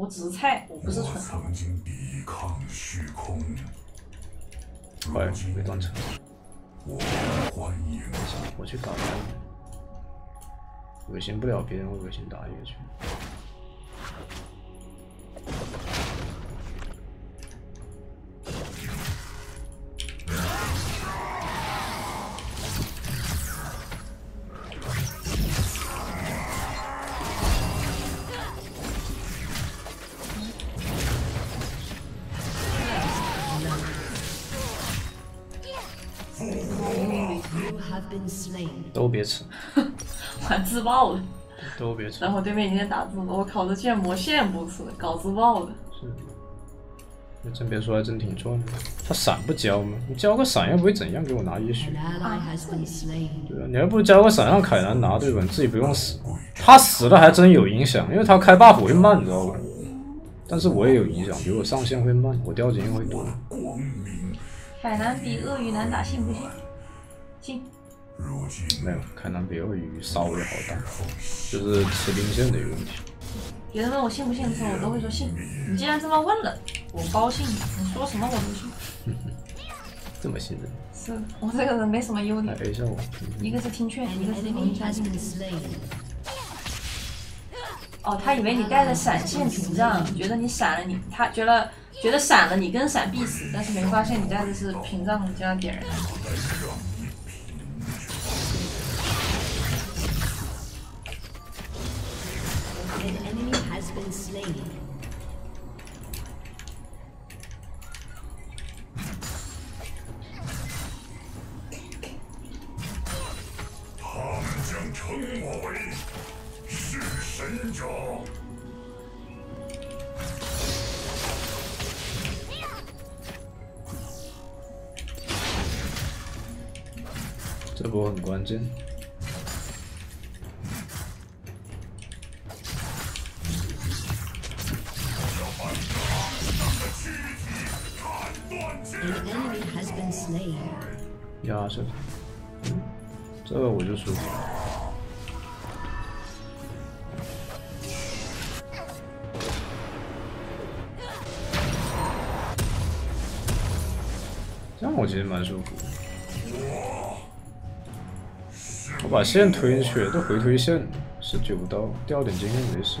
我只是菜，我不是蠢。曾经抵抗虚空，快被断层，我欢迎我去打他。恶心不了别人，我恶心打野去。都别吃。然后对面已经在打字了，我靠，这建模线不吃，搞自爆的。是，那真别说，还真挺赚的。他闪不交吗？你交个闪又不会怎样，给我拿也许。对啊，你还不如交个闪让凯南拿，对吧？你自己不用死。他死了还真有影响，因为他开 buff 会慢，你知道吧？但是我也有影响，比如我上线会慢，我掉经验会多。凯南比鳄鱼难打，信不信？信。没有，可能比鳄鱼稍微好打，就是吃兵线的一个问题。别人问我信不信的时候，我都会说信。你既然这么问了，我高兴。你说什么我都信。这么信任？是我这个人没什么优点。A 一下我。一个是听劝，一个是容易相信。哦，他以为你带着闪现屏障，觉得你闪了你，他觉得觉得闪了你跟闪必死，但是没发现你带的是屏障加点燃。这波很关键。这个我就舒服了。这样我其实蛮舒服。我把线推进去，这回推线，十九刀，掉点经验没事。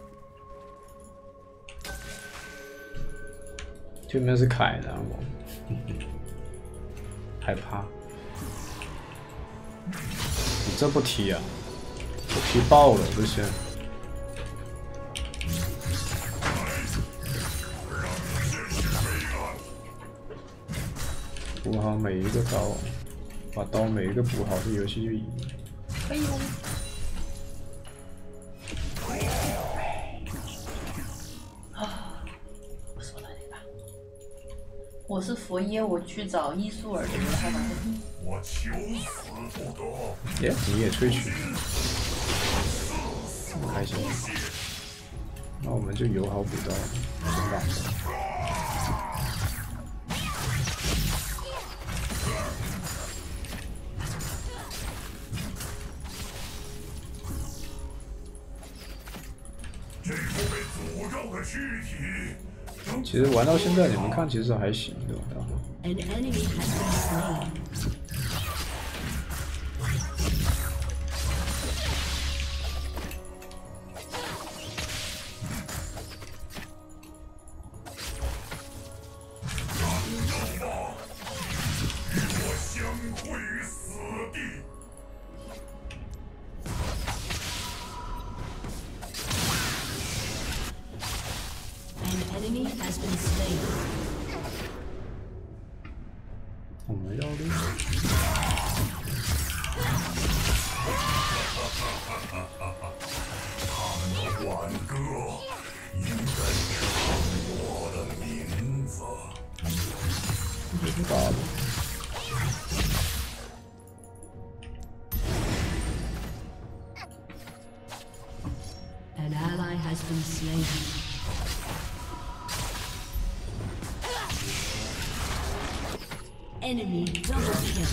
对面是凯南我，害怕，你这不踢啊？我踢爆了这些。补好每一个刀，把刀每一个补好，这游戏就赢。可以我是佛耶，我去找伊苏尔，你们还玩我求死不得。耶，你也萃取，这么开心？那我们就友好补刀，真棒。其实玩到现在，你们看，其实还行，对吧？Enemy double kill.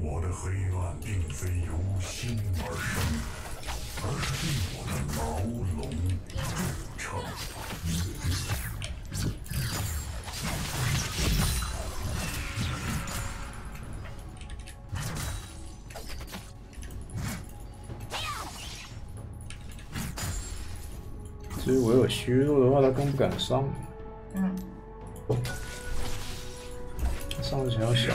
我的黑暗并非由心而生，而是被我的牢笼铸成。所以我有虚弱的话，他更不敢上。嗯，上去还要小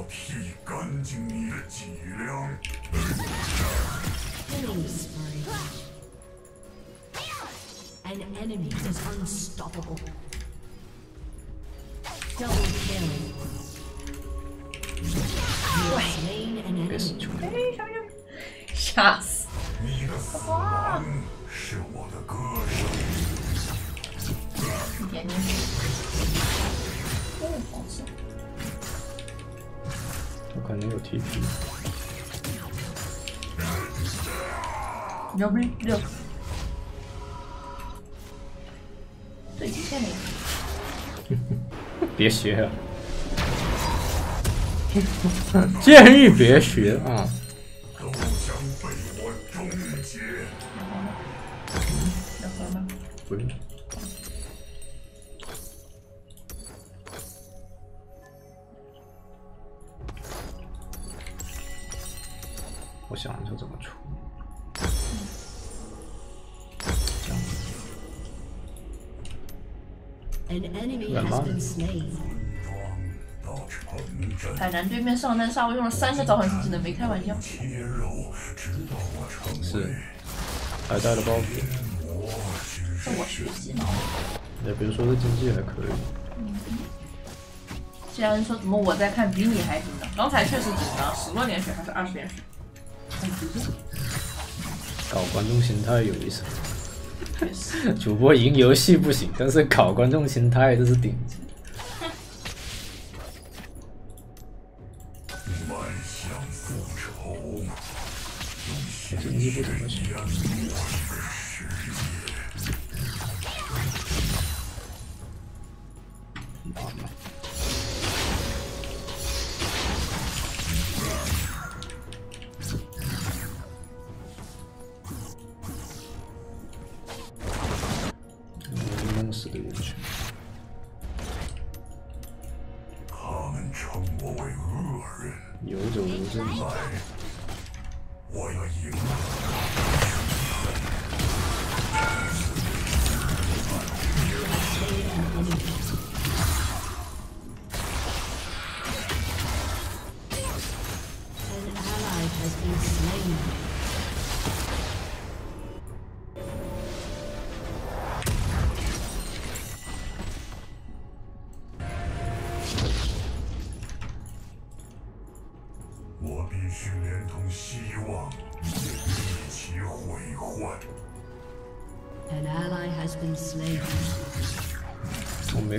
你们这些凡人，让我剃干净你的脊梁。Killing spree. An enemy is unstoppable. Double kill. You have slain an 别死 enemy. 球！我可能有 TP。牛逼六。对极限。别学啊！建议别学啊！对面上单杀，我用了三个召唤师技能，没开玩笑。是还带了包皮，这我学习呢。也别说这经济还可以。既然说怎么我在看比你还紧张，刚才确实紧张，十多连血还是二十连血？搞观众心态有意思。主播赢游戏不行，但是搞观众心态这是顶级。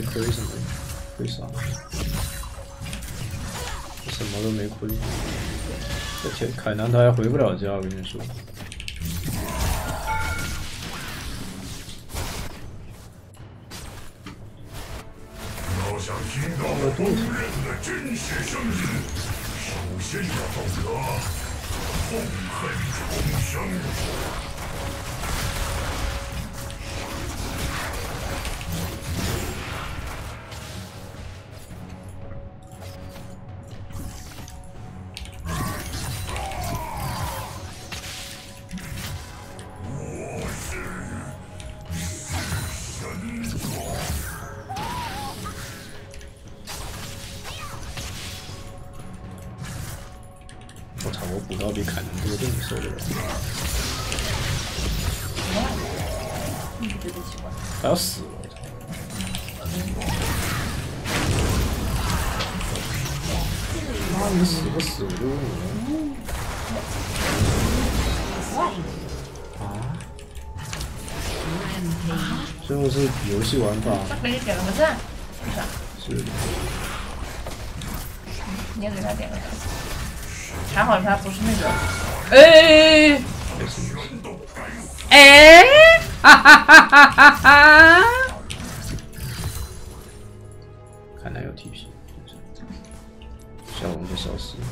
亏什么，亏啥？什么都没亏。这天凯南他还回不了家，我跟你说。要想听到疯人的真实声音，首先要懂得痛恨重生。刀比凯南多，这你受得了？嗯，觉得奇怪。他要死了，我操！妈，你死不死我就问你啊！Rampage. 最后是游戏玩法，他给你点个赞，是吧？是你也给他点个赞。还好他不是那个，哎没事没事。哎，哈哈哈哈哈哈！看来有 TP，小龙就消失了。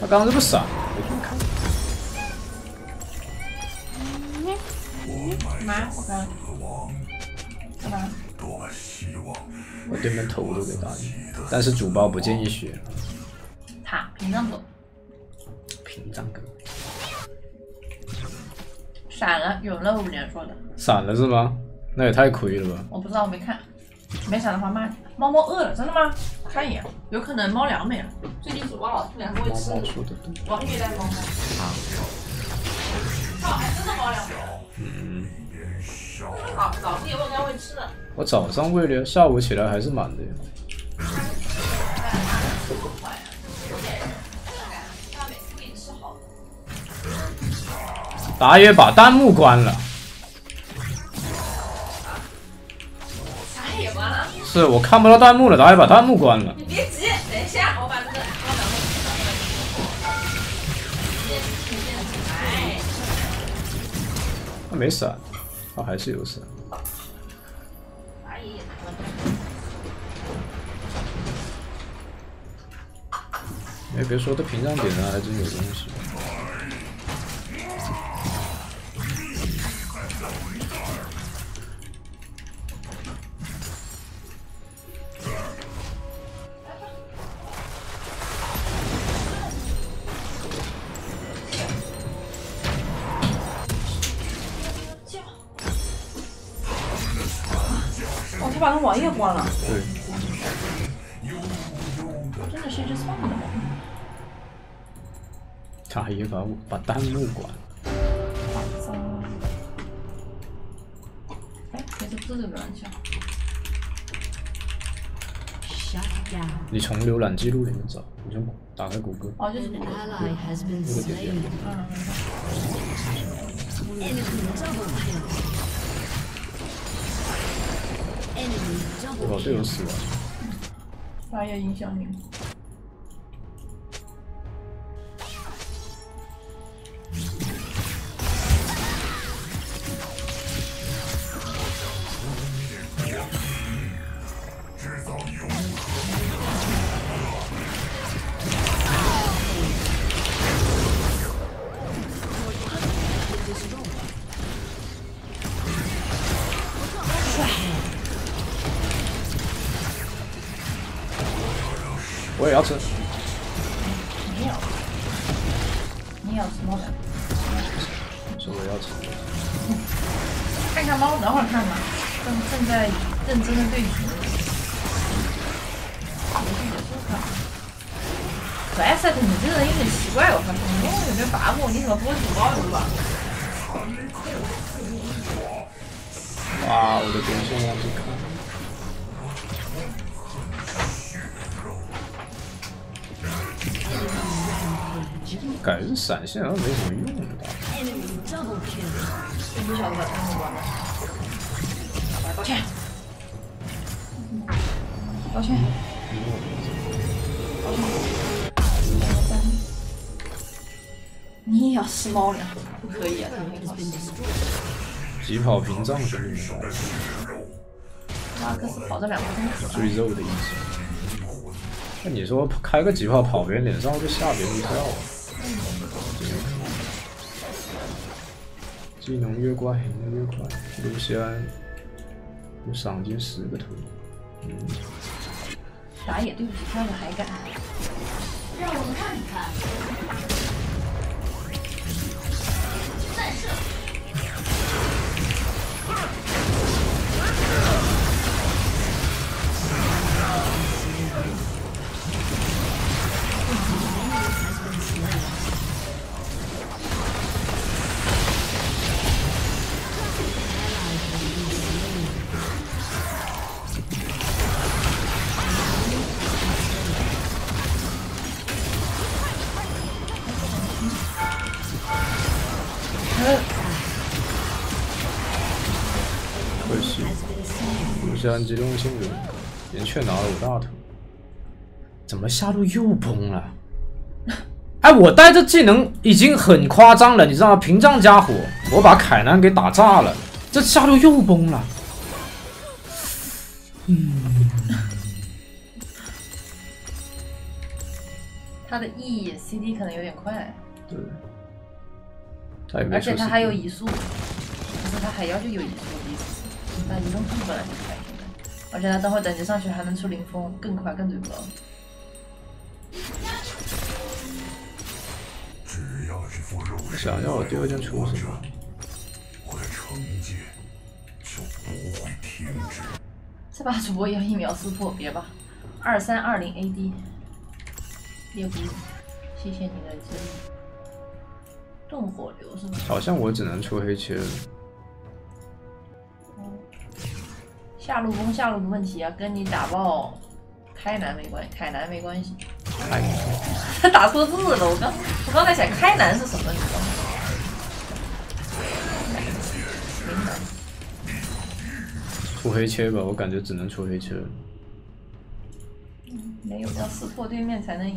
他刚刚这不闪，对面头都给打晕，但是主包不建议学，塔屏障狗，屏障狗闪了，有了五连说的，闪了是吗？那也太亏了吧！我不知道，我没看，没闪的话骂你。猫猫饿了，真的吗？看一眼，有可能猫粮没了。最近主播老是粮不会吃猫猫，说的对，王月带猫猫。靠，还真的猫粮没了。嗯。好，早上有应该会吃的。我早上喂了，下午起来还是满的呀。他每次给你吃好。打野把弹幕关了，啥也完了？是我看不到弹幕了，打野把弹幕关了。你别急，等一下，我把这个猫粮弄吃了。哎，他没闪，他还是有闪。打野也哎，别说，这屏障点上还真有东西。他把那网页关了，对，真的是一只聪明的猫。他也把我把弹幕关了。哎，这次不是这个乱枪。Shut down. 你从浏览记录里面找，你就打开谷歌。哦，就是 ally has been slain. 嗯，我队友死了。发言影响你。我也要吃。你也要，你也要吃猫粮。说我要吃。看看猫，等会儿看吧。正正在认真的对局。游戏结束看。可爱赛特，你这个人有点奇怪，我发现你有没有拔过？你怎么？不会主包对吧？哇，我的边线忘记看。改这闪现好像没什么用的，不晓得把他们关了。道歉，道歉，道歉。你也要吸猫粮？不可以啊，他没关系。疾跑屏障兄弟们，马克思跑这两个真可爱。最肉的一击。那你说开个疾跑跑别人脸上就吓别人一跳技能越怪，赢得越快。卢锡安有赏金十个头，嗯，打野对不起，跳个还敢。让我们看看，再射。卢锡安机动性的连却拿了五大头，怎么下路又崩了？哎，我带这技能已经很夸张了，你知道吗？屏障加火，我把凯南给打炸了，这下路又崩了。嗯 他的 E CD 可能有点快，对，他也没而且他还有移速，可是他还要就有移速的意思。那移动速度本来就快，而且他等会等级上去还能出灵风，更快更对不到。只要这副肉身想要我第二件出什么？我的惩戒就不会停止。这把主播要一秒撕破，别吧，二三二零 AD，猎狐，谢谢你的支持。动火流是吧？好像我只能出黑切下路攻下路的问题啊，跟你打爆开南没关系，凯南没关系。哎，他打错字了，我刚我刚才想开南是什么，你知道吗？出黑切吧，我感觉只能出黑切了。没有，要撕破对面才能赢。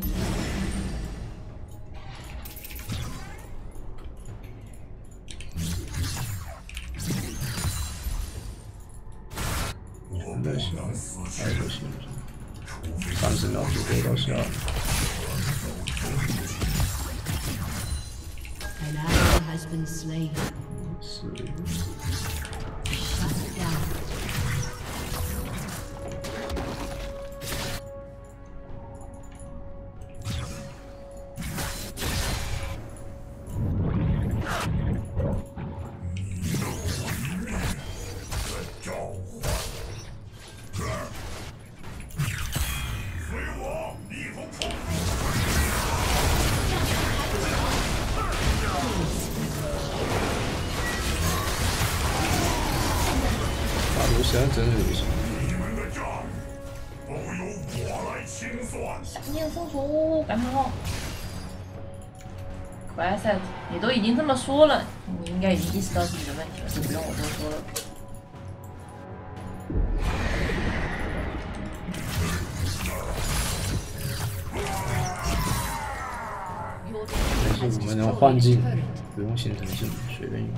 真是不行。你们的账都由我来清算。闪电封锁，赶跑！可爱赛子，你都已经这么说了，你应该已经意识到自己的问题了，就不用我多说了。但是我们能换技能，不用心疼技能，随便用。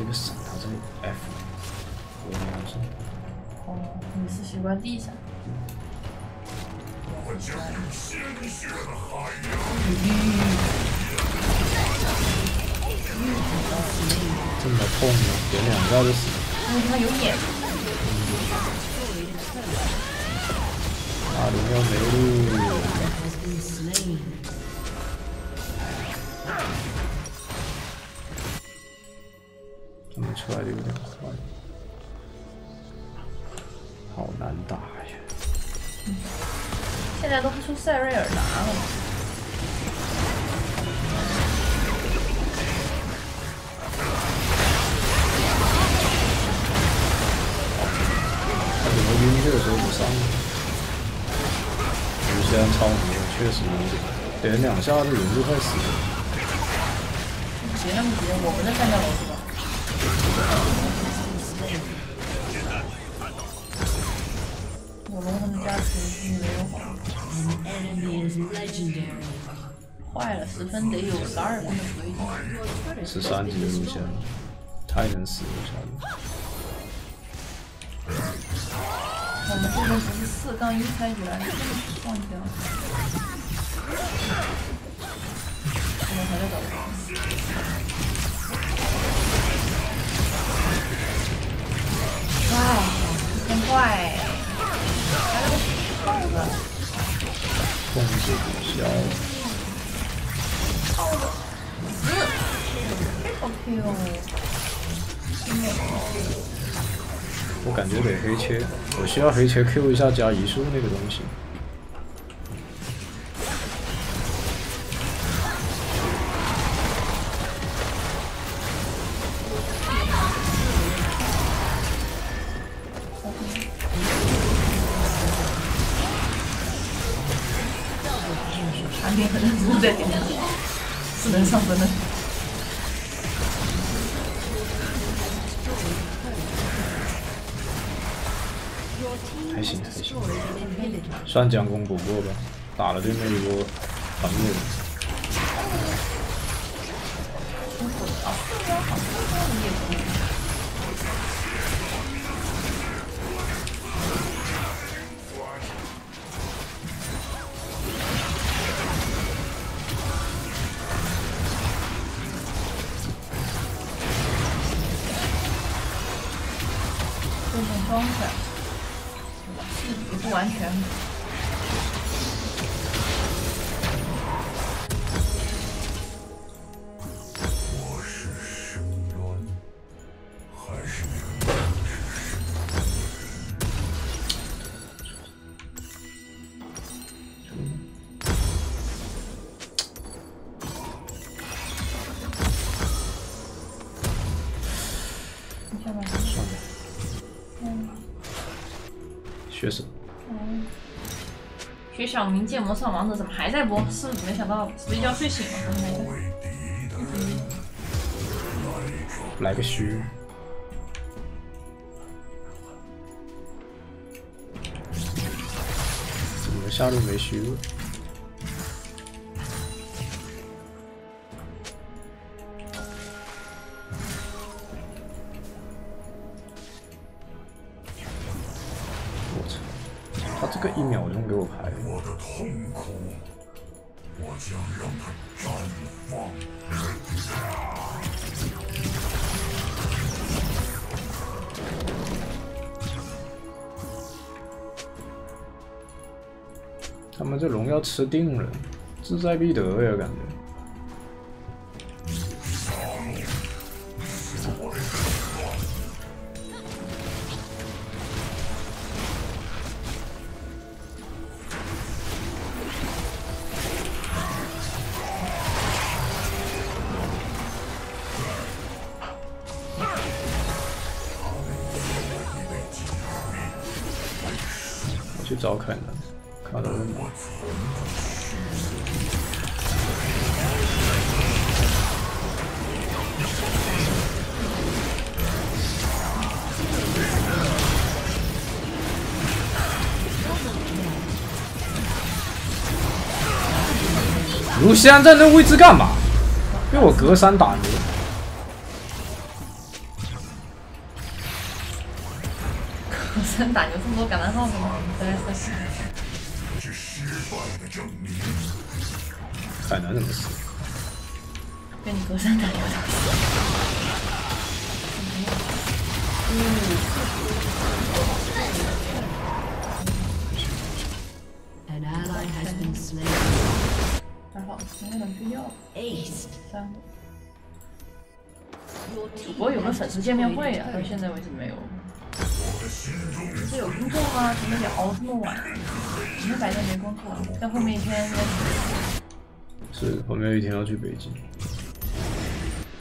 这个闪它在 F，我两是哦，你是习惯地下。我将有鲜血的海洋。这么痛吗？点两下就死了。因为他有眼。大龙要没路，出来的有点快，好难打呀！现在都不出塞瑞尔达了？他怎么晕这个时候不上呢？虽然超模确实有点，点两下这人就快死了。别那么急，我们在干掉老师吧。有龙魂的加持，你没有好。Enemy is legendary. 坏了，十分得有十二分的水准。十三级的路线，太能死了，下面。我们这边只是四杠一开局来，忘记了。我们还在找。快，真快！来了个胖子，控制抵消，死！OK 哦。我感觉得黑切，我需要黑切 Q 一下加移速那个东西。产品很认真地在点它，是能上分的。还行还行，算将功补过吧，打了对面一波团灭了。血手，嗯。学小明建模上王者怎么还在播？是没想到是不是要睡醒了？来个虚，怎么下路没虚他们这龙要吃定了，志在必得呀，感觉。卢锡安在那位置干嘛？被我隔山打牛。我真打牛这么多感叹号干嘛？实在是。是失败的证明。凯南怎么死？被你隔山打牛的。An ally has been slain. 还好，没能必要。三个。主播有个粉丝见面会啊，到现在为止没有。这有工作吗？怎么聊这么晚？今天白天没工作，但后面一天应该是是我们有一天要去北京，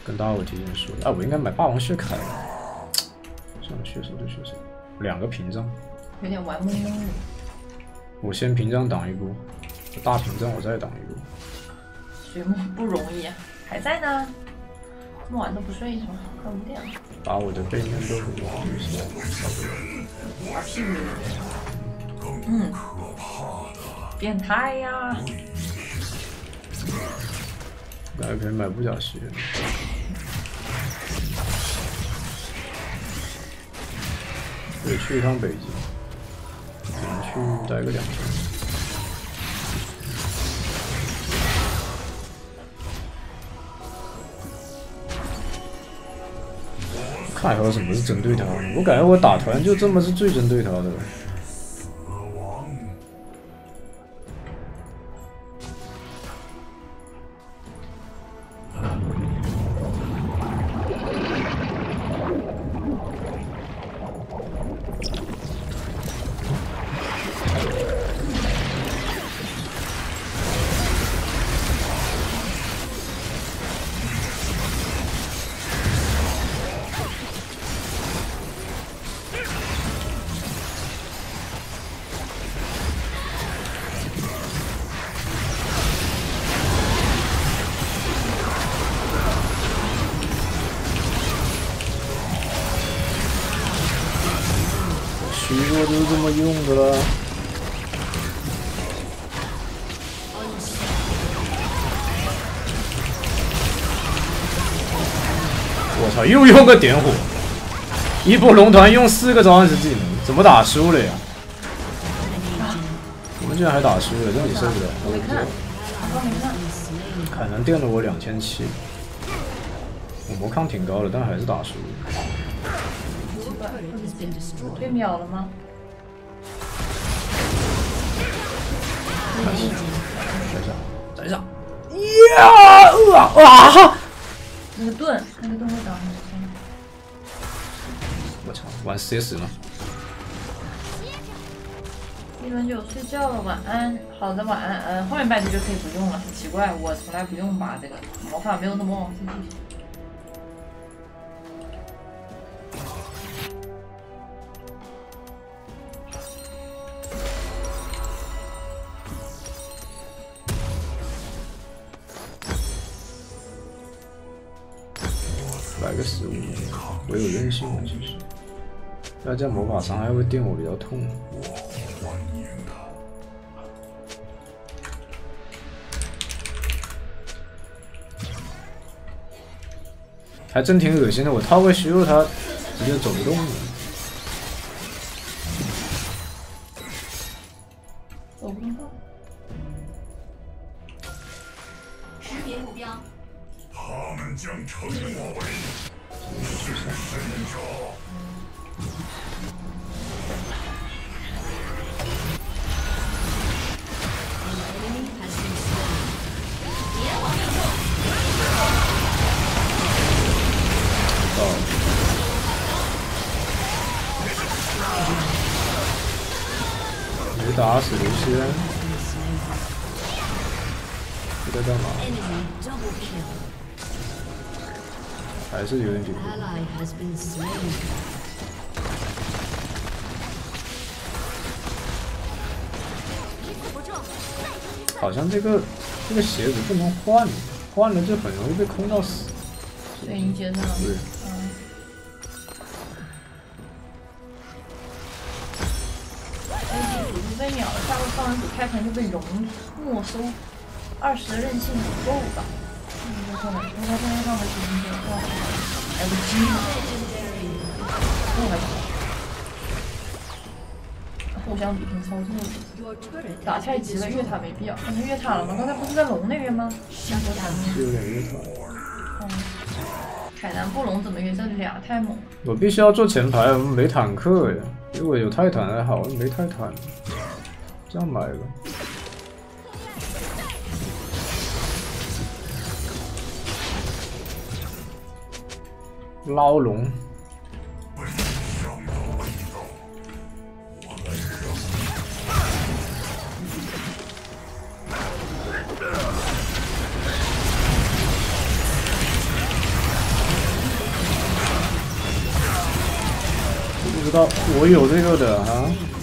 跟大伙提前说哎。啊，我应该买霸王血铠。算了，血手就血手，两个屏障，有点玩懵懵的。我先屏障挡一波，大屏障我再挡一个。水木不容易啊，还在呢。这么晚都不睡是吗？快五点了。把我的背面都给我举起来。打屁股。嗯。变态呀！来可以买不假鞋。得去一趟北京，想去待个两天。看还有什么是针对他？我感觉我打团就这么是最针对他的。么用的了。我操！又用个点火，一波龙团用四个召唤师技能，怎么打输了呀？我们居然还打输了，这你受不了！我没看，我没看。凯南垫了我两千七，我魔抗挺高的，但还是打输了。被秒了吗？啊啊！那个盾，那个盾会挡你。我操，玩 CS 了。一轮九睡觉了，晚安。好的，晚安。嗯，后面半局就可以不用了。很奇怪，我从来不用吧这个魔法没有那么旺。来我有韧性的其实，要这魔法伤害会电我比较痛。还真挺恶心的，我套个虚弱他直接走不动了。走不动。识别目标。他们将称我为神者。没打死刘仙，你在干嘛？还是有点底。好像这个这个鞋子不能换，换了就很容易被空到死。对，你觉得？对。被秒了，下路放完组开团就被融没收，二十的韧性不够吧？有可能，因为他现在放的是一个哇，还有个鸡呢，不还行。互相比拼操作，打太急了，越塔没必要。那越塔了吗？刚才不是在龙那边吗？是有点越塔。凯南布隆怎么越？这俩太猛。我必须要做前排，我们没坦克呀。如果有泰坦还好，没泰坦，这样买吧。捞龙。不知道我有这个的啊。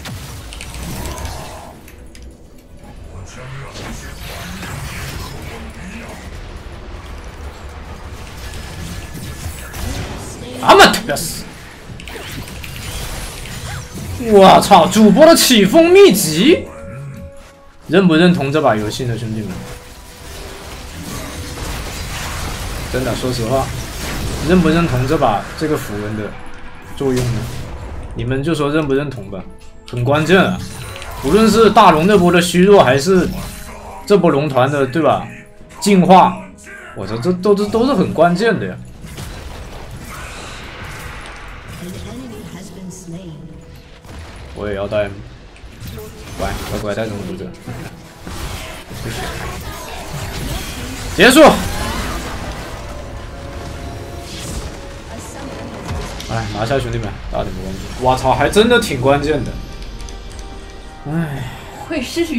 要死！我操！主播的起风秘籍，认不认同这把游戏呢，兄弟们？真的，说实话，认不认同这把这个符文的作用呢？你们就说认不认同吧，很关键啊！无论是大龙那波的虚弱，还是这波龙团的，对吧？进化，我操，这都这都是很关键的呀！我也要带，乖乖乖带中毒者，结束。哎，拿下兄弟们，大点关注！我操，还真的挺关键的。哎，会失去。